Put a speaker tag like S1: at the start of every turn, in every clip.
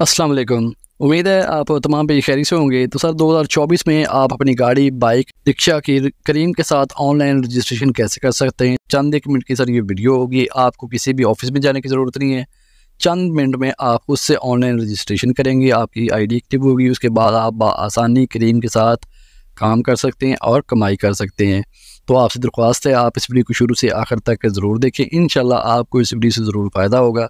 S1: अस्सलाम वालेकुम उम्मीद है आप तमाम पे खैरी से होंगे। तो सर 2024 में आप अपनी गाड़ी, बाइक, रिक्शा की करीम के साथ ऑनलाइन रजिस्ट्रेशन कैसे कर सकते हैं? चंद एक मिनट की सर, ये वीडियो होगी। आपको किसी भी ऑफ़िस में जाने की ज़रूरत नहीं है। चंद मिनट में आप उससे ऑनलाइन रजिस्ट्रेशन करेंगे। आपकी आईडी एक्टिव होगी। उसके बाद आप आसानी करीम के साथ काम कर सकते हैं और कमाई कर सकते हैं। तो आपसे दरख्वास्त है, आप इस वीडियो को शुरू से आखिर तक ज़रूर देखें। इन आपको इस वीडियो से ज़रूर फ़ायदा होगा।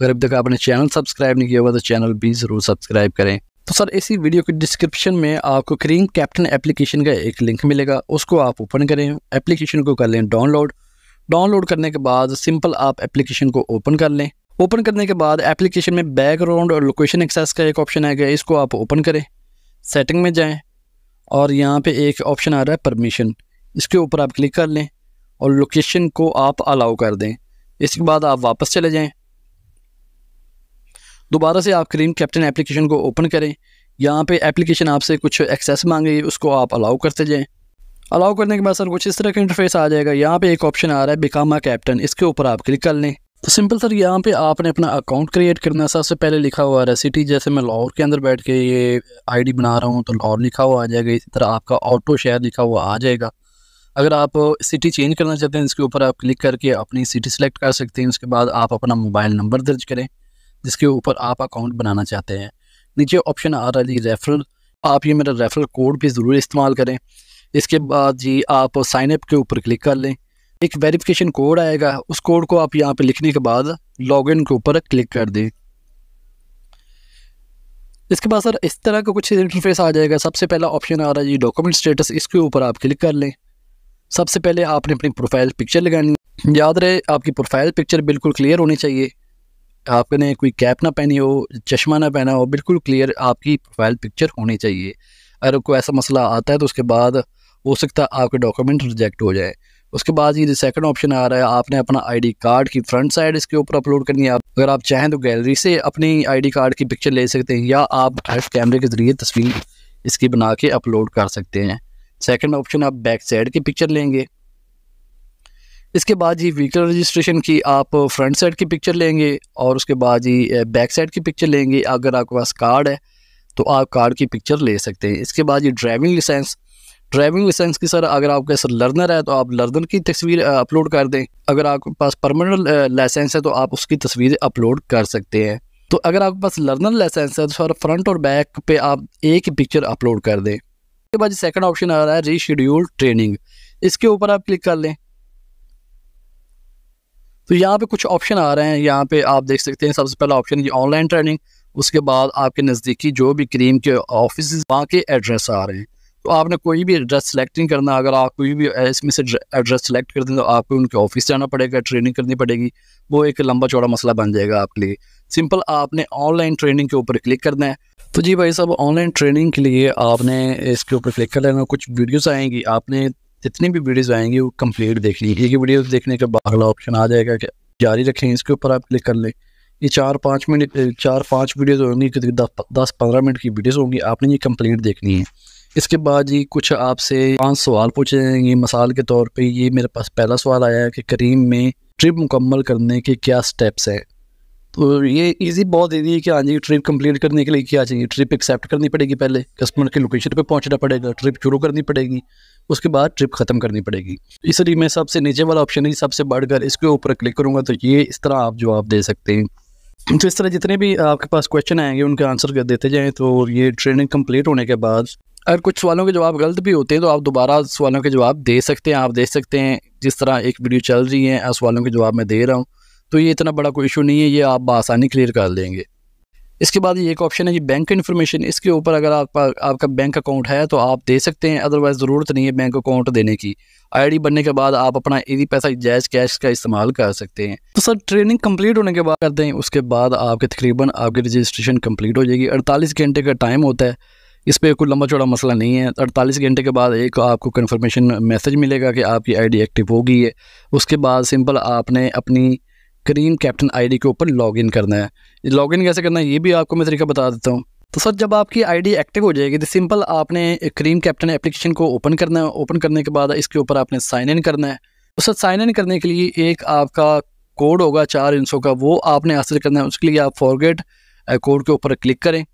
S1: अगर अब तक आपने चैनल सब्सक्राइब नहीं किया हुआ तो चैनल भी ज़रूर सब्सक्राइब करें। तो सर, इसी वीडियो के डिस्क्रिप्शन में आपको क्रीम कैप्टन एप्लीकेशन का एक लिंक मिलेगा, उसको आप ओपन करें एप्लीकेशन को कर लें डाउनलोड डाउनलोड करने के बाद सिंपल आप एप्लीकेशन को ओपन कर लें। ओपन करने के बाद एप्लीकेशन में बैकग्राउंड और लोकेशन एक्सेस का एक ऑप्शन आएगा, इसको आप ओपन करें। सेटिंग में जाएँ और यहाँ पर एक ऑप्शन आ रहा है परमिशन इसके ऊपर आप क्लिक कर लें और लोकेशन को आप अलाउ कर दें। इसके बाद आप वापस चले जाएँ। दोबारा से आप क्रीम कैप्टन एप्लीकेशन को ओपन करें। यहाँ पे एप्लीकेशन आपसे कुछ एक्सेस मांगेगी, उसको आप अलाउ करते जाएँ। अलाउ करने के बाद सर, कुछ इस तरह का इंटरफेस आ जाएगा। यहाँ पे एक ऑप्शन आ रहा है बिकामा कैप्टन इसके ऊपर आप क्लिक कर लें। तो सिंपल सर, यहाँ पे आपने अपना अकाउंट क्रिएट करना सबसे पहले लिखा हुआ है सिटी जैसे मैं लाहौर के अंदर बैठ के ये आईडी बना रहा हूँ तो लाहौर लिखा हुआ आ जाएगा। इसी तरह आपका ऑटो शेयर लिखा हुआ आ जाएगा। अगर आप सिटी चेंज करना चाहते हैं, इसके ऊपर आप क्लिक करके अपनी सिटी सेलेक्ट कर सकते हैं। उसके बाद आप अपना मोबाइल नंबर दर्ज करें। जिसके ऊपर आप अकाउंट बनाना चाहते हैं। नीचे ऑप्शन आ रहा है जी रेफरल आप ये मेरा रेफरल कोड भी ज़रूर इस्तेमाल करें। इसके बाद जी आप साइन अप के ऊपर क्लिक कर लें। एक वेरिफिकेशन कोड आएगा, उस कोड को आप यहाँ पे लिखने के बाद लॉगिन के ऊपर क्लिक कर दें। इसके बाद सर, इस तरह का कुछ इंटरफेस आ जाएगा। सबसे पहला ऑप्शन आ रहा है जी डॉक्यूमेंट स्टेटस इसके ऊपर आप क्लिक कर लें। सबसे पहले आपने अपनी प्रोफ़ाइल पिक्चर लगानी याद रहे, आपकी प्रोफ़ाइल पिक्चर बिल्कुल क्लियर होनी चाहिए। आपने कोई कैप ना पहनी हो, चश्मा ना पहना हो, बिल्कुल क्लियर आपकी प्रोफ़ाइल पिक्चर होनी चाहिए। अगर कोई ऐसा मसला आता है तो उसके बाद हो सकता है आपके डॉक्यूमेंट रिजेक्ट हो जाए। उसके बाद ये सेकंड ऑप्शन आ रहा है, आपने अपना आईडी कार्ड की फ्रंट साइड इसके ऊपर अपलोड करनी है। अगर आप चाहें तो गैलरी से अपनी आईडी कार्ड की पिक्चर ले सकते हैं या आप कैमरे के ज़रिए तस्वीर इसकी बना के अपलोड कर सकते हैं। सेकंड ऑप्शन आप बैक साइड की पिक्चर लेंगे। इसके बाद जी व्हीकल रजिस्ट्रेशन की आप फ्रंट साइड की पिक्चर लेंगे और उसके बाद जी बैक साइड की पिक्चर लेंगे। अगर आपके पास कार्ड है तो आप कार्ड की पिक्चर ले सकते हैं। इसके बाद ये ड्राइविंग लाइसेंस ड्राइविंग लाइसेंस की सर, अगर आपके सर लर्नर है तो आप लर्नर की तस्वीर अपलोड कर दें। अगर आपके पास परमानेंट लाइसेंस है तो आप उसकी तस्वीर अपलोड कर सकते हैं। तो अगर आपके पास लर्नर लाइसेंस है तो सर फ्रंट और बैक पे आप एक पिक्चर अपलोड कर दें। उसके बाद सेकंड ऑप्शन आ रहा है रीशेड्यूल ट्रेनिंग इसके ऊपर आप क्लिक कर लें। तो यहाँ पे कुछ ऑप्शन आ रहे हैं। यहाँ पे आप देख सकते हैं, सबसे पहला ऑप्शन ये ऑनलाइन ट्रेनिंग उसके बाद आपके नज़दीकी जो भी क्रीम के ऑफ़िस वहाँ के एड्रेस आ रहे हैं। तो आपने कोई भी एड्रेस सेलेक्ट नहीं करना, अगर आप कोई भी इसमें से एड्रेस सेलेक्ट कर दें तो आपको उनके ऑफ़िस जाना पड़ेगा ट्रेनिंग करनी पड़ेगी। वो एक लंबा चौड़ा मसला बन जाएगा आपके लिए। सिंपल आपने ऑनलाइन ट्रेनिंग के ऊपर क्लिक करना है। तो जी भाई साहब ऑनलाइन ट्रेनिंग के लिए आपने इसके ऊपर क्लिक कर लेना। कुछ वीडियोस आएँगी, आपने जितनी भी वीडियोज़ आएँगी, वो कंप्लीट देख ली एक वीडियो देखने का अगला ऑप्शन आ जाएगा कि जारी रखें, इसके ऊपर आप क्लिक कर लें। ये चार पाँच मिनट चार पाँच वीडियोज़ होंगी दस दस पंद्रह मिनट की वीडियोज़ होंगी, आपने ये कंप्लीट देखनी है। इसके बाद जी कुछ आपसे पाँच सवाल पूछे जाएँगे। मिसाल के तौर पे ये मेरे पास पहला सवाल आया है कि करीम में ट्रिप मुकम्मल करने के क्या स्टेप्स हैं? तो ये इजी बहुत ईजी है कि हाँ जी ट्रिप कंप्लीट करने के लिए क्या चाहिए? ट्रिप एक्सेप्ट करनी पड़ेगी पहले कस्टमर की लोकेशन पे पहुँचना पड़ेगा ट्रिप शुरू करनी पड़ेगी, उसके बाद ट्रिप ख़त्म करनी पड़ेगी। इसलिए मैं सबसे नीचे वाला ऑप्शन है सबसे बढ़कर इसके ऊपर क्लिक करूँगा तो ये इस तरह आप जवाब दे सकते हैं। तो इस तरह जितने भी आपके पास क्वेश्चन आएँगे, उनके आंसर कर देते जाएँ तो ये ट्रेनिंग कंप्लीट होने के बाद अगर कुछ सवालों के जवाब गलत भी होते हैं तो आप दोबारा सवालों के जवाब दे सकते हैं, आप दे सकते हैं जिस तरह एक वीडियो चल रही है सवालों के जवाब मैं दे रहा हूँ। तो ये इतना बड़ा कोई इशू नहीं है, ये आप बसानी क्लियर कर देंगे। इसके बाद ये एक ऑप्शन है जी बैंक इन्फॉर्मेशन इसके ऊपर अगर आप, आपका बैंक अकाउंट है तो आप दे सकते हैं अदरवाइज़ ज़रूरत नहीं है बैंक अकाउंट देने की। आईडी बनने के बाद आप अपना इजी पैसा जैज कैश का इस्तेमाल कर सकते हैं। तो सर ट्रेनिंग कंप्लीट होने के बाद करते हैं, उसके बाद आपके तकरीबन आपकी रजिस्ट्रेशन कंप्लीट हो जाएगी। अड़तालीस घंटे का टाइम होता है, इस पर कोई लंबा चौड़ा मसला नहीं है। अड़तालीस घंटे के बाद एक आपको कन्फर्मेशन मैसेज मिलेगा कि आपकी आईडी एक्टिव हो गई है। उसके बाद सिंपल आपने अपनी करीम कैप्टन आईडी के ऊपर लॉगिन करना है। लॉगिन कैसे करना है, ये भी आपको मैं तरीका बता देता हूँ। तो सर, जब आपकी आईडी एक्टिव हो जाएगी तो सिंपल आपने करीम कैप्टन एप्लीकेशन को ओपन करना है। ओपन करने के बाद इसके ऊपर आपने साइन इन करना है। तो सर, साइन इन करने के लिए एक आपका कोड होगा, चार इंसों का, वो आपने हासिल करना है। उसके लिए आप फॉरगेट कोड के ऊपर क्लिक करें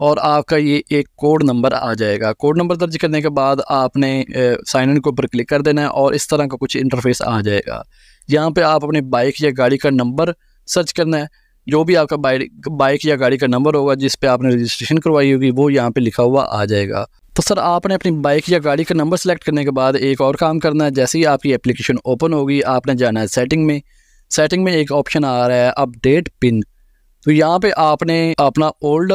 S1: और आपका ये एक कोड नंबर आ जाएगा। कोड नंबर दर्ज करने के बाद आपने साइन इन के ऊपर क्लिक कर देना है और इस तरह का कुछ इंटरफेस आ जाएगा। यहाँ पे आप अपने बाइक या गाड़ी का नंबर सर्च करना है। जो भी आपका बाइक बाइक या गाड़ी का नंबर होगा, जिस पे आपने रजिस्ट्रेशन करवाई होगी, वो यहाँ पे लिखा हुआ आ जाएगा। तो सर, आपने अपनी बाइक या गाड़ी का नंबर सेलेक्ट करने के बाद एक और काम करना है। जैसे ही आपकी एप्लीकेशन ओपन होगी, आपने जाना है सेटिंग में। सेटिंग में एक ऑप्शन आ रहा है अपडेट पिन तो यहाँ पे आपने अपना ओल्ड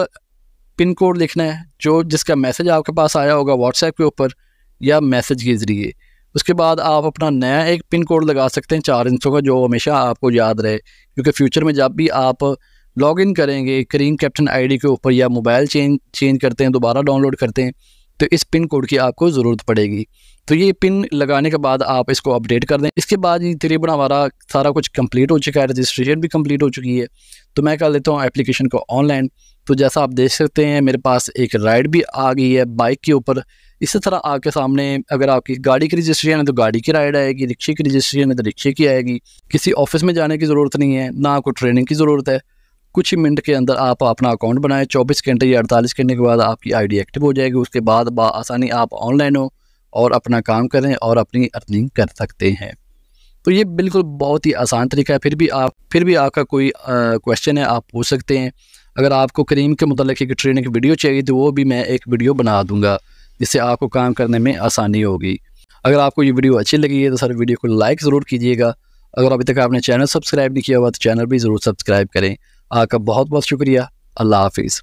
S1: पिन कोड लिखना है, जो जिसका मैसेज आपके पास आया होगा व्हाट्सएप के ऊपर या मैसेज के ज़रिए। उसके बाद आप अपना नया एक पिन कोड लगा सकते हैं चार इंचों का, जो हमेशा आपको याद रहे। क्योंकि फ्यूचर में जब भी आप लॉग इन करेंगे करीम कैप्टन आईडी के ऊपर या मोबाइल चेंज चेंज करते हैं, दोबारा डाउनलोड करते हैं तो इस पिन कोड की आपको ज़रूरत पड़ेगी। तो ये पिन लगाने के बाद आप इसको अपडेट कर दें। इसके बाद ये तकरीबन हमारा सारा कुछ कंप्लीट हो चुका है रजिस्ट्रेशन भी कंप्लीट हो चुकी है। तो मैं कर लेता हूँ एप्लीकेशन को ऑनलाइन तो जैसा आप देख सकते हैं, मेरे पास एक राइड भी आ गई है बाइक के ऊपर। इसी तरह आपके सामने अगर आपकी गाड़ी की रजिस्ट्रेशन है तो गाड़ी की राइड आएगी, रिक्शे की रजिस्ट्रेशन है तो रिक्शे की आएगी। किसी ऑफ़िस में जाने की ज़रूरत नहीं है, ना आपको ट्रेनिंग की ज़रूरत है। कुछ ही मिनट के अंदर आप अपना अकाउंट बनाएँ, चौबीस घंटे या अड़तालीस घंटे के बाद आपकी आईडी एक्टिव हो जाएगी। उसके बाद आसानी आप ऑनलाइन हो और अपना काम करें और अपनी अर्निंग कर सकते हैं। तो ये बिल्कुल बहुत ही आसान तरीका है। फिर भी आप, फिर भी आपका कोई क्वेश्चन है, आप पूछ सकते हैं। अगर आपको करीम के मतलब एक ट्रेनिंग वीडियो चाहिए तो वो भी मैं एक वीडियो बना दूँगा। जिससे आपको काम करने में आसानी होगी। अगर आपको ये वीडियो अच्छी लगी है तो सर वीडियो को लाइक ज़रूर कीजिएगा। अगर अभी तक आपने चैनल सब्सक्राइब नहीं किया हुआ तो चैनल भी ज़रूर सब्सक्राइब करें। आपका बहुत बहुत शुक्रिया। अल्लाह हाफिज़।